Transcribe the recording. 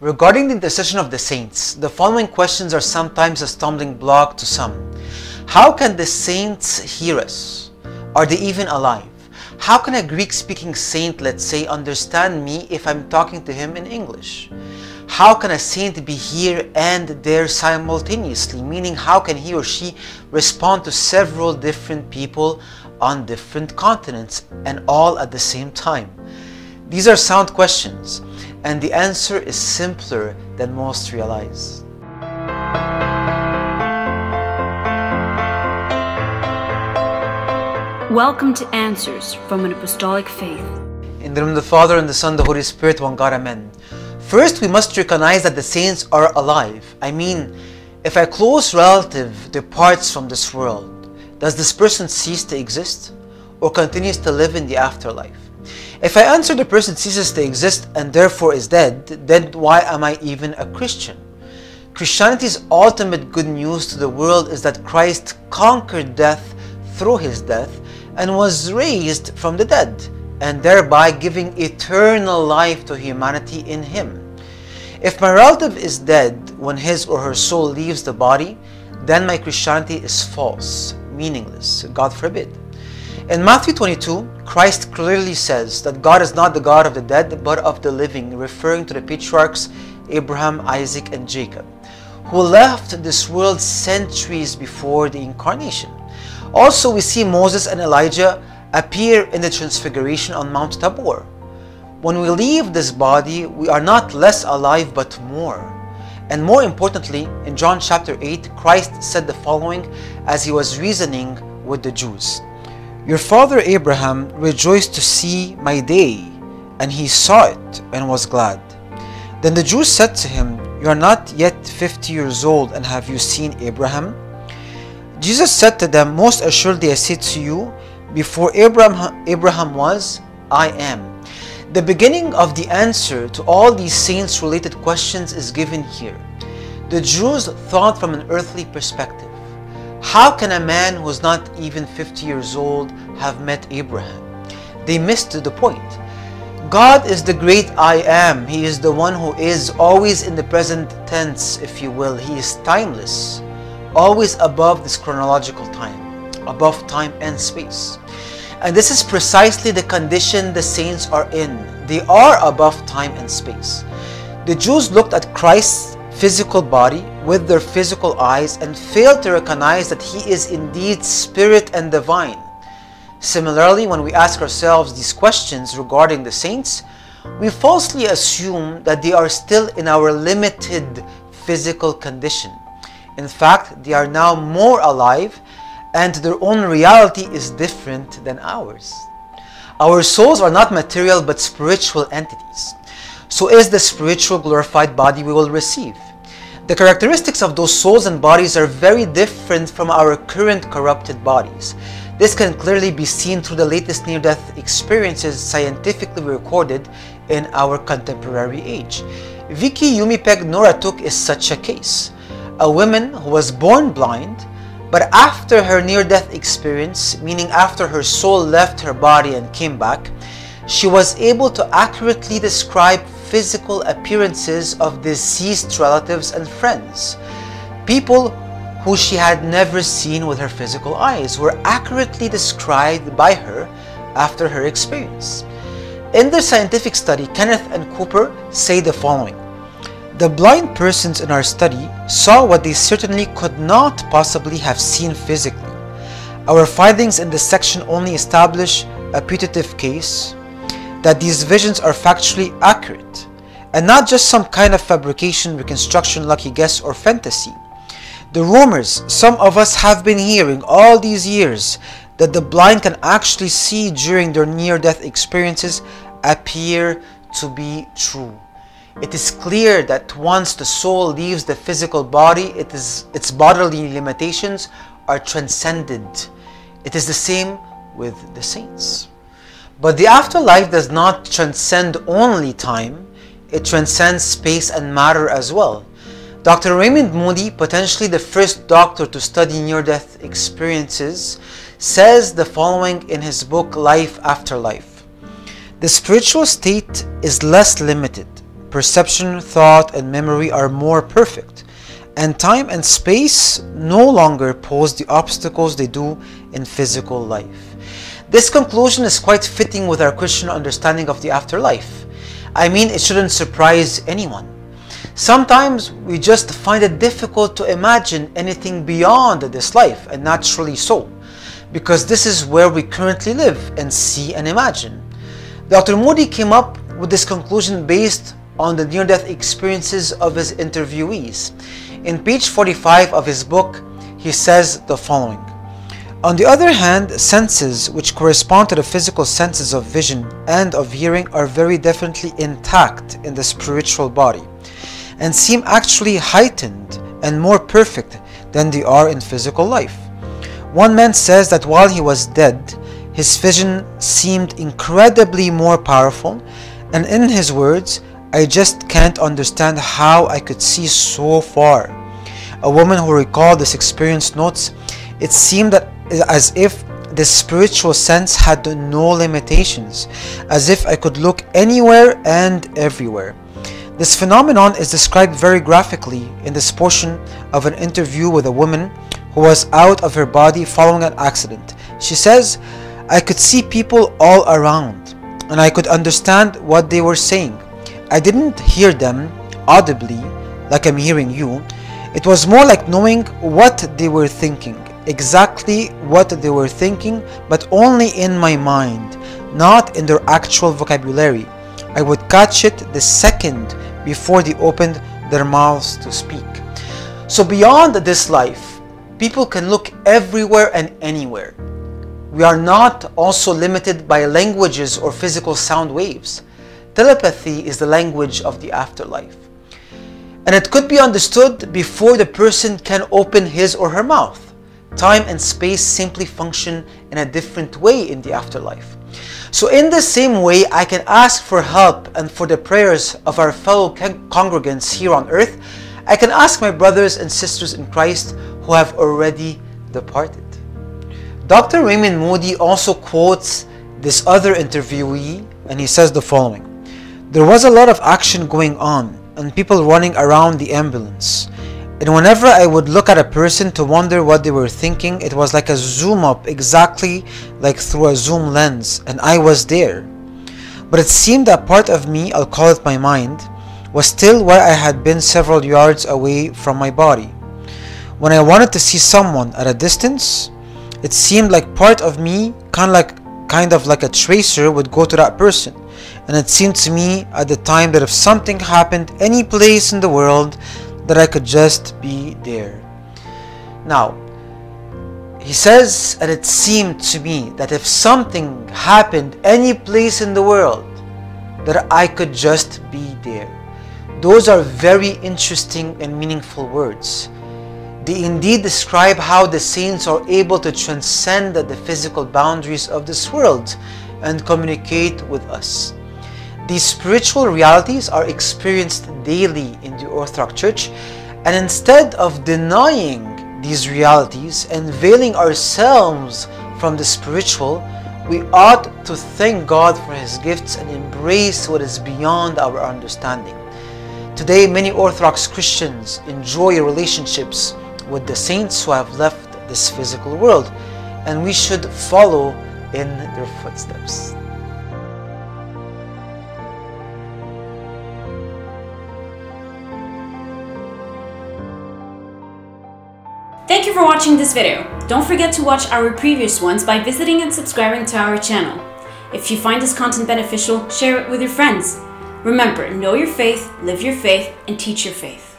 Regarding the intercession of the saints, the following questions are sometimes a stumbling block to some. How can the saints hear us? Are they even alive? How can a Greek speaking saint, let's say, understand me if I'm talking to him in English? How can a saint be here and there simultaneously? Meaning, how can he or she respond to several different people on different continents and all at the same time? These are sound questions, and the answer is simpler than most realize. Welcome to Answers from an Apostolic Faith. In the name of the Father, and the Son, and the Holy Spirit, one God, Amen. First, we must recognize that the saints are alive. I mean, if a close relative departs from this world, does this person cease to exist or continues to live in the afterlife? If I answer the person ceases to exist and therefore is dead, then why am I even a Christian? Christianity's ultimate good news to the world is that Christ conquered death through his death and was raised from the dead, and thereby giving eternal life to humanity in him. If my relative is dead when his or her soul leaves the body, then my Christianity is false, meaningless, God forbid. In Matthew 22, Christ clearly says that God is not the God of the dead, but of the living, referring to the patriarchs Abraham, Isaac, and Jacob, who left this world centuries before the incarnation. Also, we see Moses and Elijah appear in the transfiguration on Mount Tabor. When we leave this body, we are not less alive but more. And more importantly, in John chapter 8, Christ said the following as he was reasoning with the Jews Your father Abraham rejoiced to see my day, and he saw it and was glad. Then the Jews said to him, You are not yet fifty years old, and have you seen Abraham? Jesus said to them, Most assuredly I say to you, before Abraham, Abraham was, I am. The beginning of the answer to all these saints related questions is given here. The Jews thought from an earthly perspective. How can a man who is not even 50 years old have met Abraham? They missed the point. God is the great I am. He is the one who is always in the present tense, if you will. He is timeless always above this chronological time, above time and space. And this is precisely the condition the saints are in. They are above time and space. The Jews looked at Christ's physical body with their physical eyes and fail to recognize that he is indeed spirit and divine. Similarly, when we ask ourselves these questions regarding the saints, we falsely assume that they are still in our limited physical condition. In fact, they are now more alive and their own reality is different than ours. Our souls are not material but spiritual entities. So is the spiritual glorified body we will receive. The characteristics of those souls and bodies are very different from our current corrupted bodies. This can clearly be seen through the latest near death experiences scientifically recorded in our contemporary age. Vicki Umipeg Noratuk is such a case a woman who was born blind, but after her near death experience, meaning after her soul left her body and came back, she was able to accurately describe physical appearances of deceased relatives and friends. People who she had never seen with her physical eyes were accurately described by her after her experience. In their scientific study, Kenneth and Cooper say the following the blind persons in our study saw what they certainly could not possibly have seen physically. Our findings in this section only establish a putative case that these visions are factually accurate and not just some kind of fabrication, reconstruction, lucky guess, or fantasy. The rumors some of us have been hearing all these years that the blind can actually see during their near death experiences appear to be true. It is clear that once the soul leaves the physical body, it is, its bodily limitations are transcended. It is the same with the saints. But the afterlife does not transcend only time, it transcends space and matter as well. Dr. Raymond Moody, potentially the first doctor to study near death experiences, says the following in his book Life After Life The spiritual state is less limited perception, thought, and memory are more perfect, and time and space no longer pose the obstacles they do in physical life. This conclusion is quite fitting with our Christian understanding of the afterlife. I mean, it shouldn't surprise anyone. Sometimes we just find it difficult to imagine anything beyond this life, and naturally so, because this is where we currently live and see and imagine. Dr. Moody came up with this conclusion based on the near death experiences of his interviewees. In page 45 of his book, he says the following On the other hand, senses which correspond to the physical senses of vision and of hearing are very definitely intact in the spiritual body and seem actually heightened and more perfect than they are in physical life. One man says that while he was dead, his vision seemed incredibly more powerful, and in his words, I just can't understand how I could see so far. A woman who recalled this experience notes, it seemed that as if the spiritual sense had no limitations, as if I could look anywhere and everywhere. This phenomenon is described very graphically in this portion of an interview with a woman who was out of her body following an accident. She says, I could see people all around and I could understand what they were saying. I didn't hear them audibly like I'm hearing you. It was more like knowing what they were thinking, exactly what they were thinking, but only in my mind, not in their actual vocabulary. I would catch it the second before they opened their mouths to speak. So beyond this life, people can look everywhere and anywhere. We are not also limited by languages or physical sound waves. Telepathy is the language of the afterlife. And it could be understood before the person can open his or her mouth. Time and space simply function in a different way in the afterlife. So in the same way, I can ask for help and for the prayers of our fellow congregants here on earth. I can ask my brothers and sisters in Christ who have already departed. Dr. Raymond Moody also quotes this other interviewee and he says the following. There was a lot of action going on and people running around the ambulance. And whenever I would look at a person to wonder what they were thinking, it was like a zoom up, exactly like through a zoom lens, and I was there. But it seemed that part of me, I'll call it my mind, was still where I had been several yards away from my body. When I wanted to see someone at a distance, it seemed like part of me, kind of like kind of like a tracer, would go to that person. And it seemed to me at the time that if something happened any place in the world, that I could just be there. Now, he says, and it seemed to me that if something happened any place in the world, that I could just be there. Those are very interesting and meaningful words. They indeed describe how the saints are able to transcend the physical boundaries of this world and communicate with us. These spiritual realities are experienced daily in the Orthodox Church, and instead of denying these realities and veiling ourselves from the spiritual, we ought to thank God for His gifts and embrace what is beyond our understanding. Today, many Orthodox Christians enjoy relationships with the saints who have left this physical world, and we should follow in their footsteps. Thank you for watching this video. Don't forget to watch our previous ones by visiting and subscribing to our channel. If you find this content beneficial, share it with your friends. Remember, know your faith, live your faith, and teach your faith.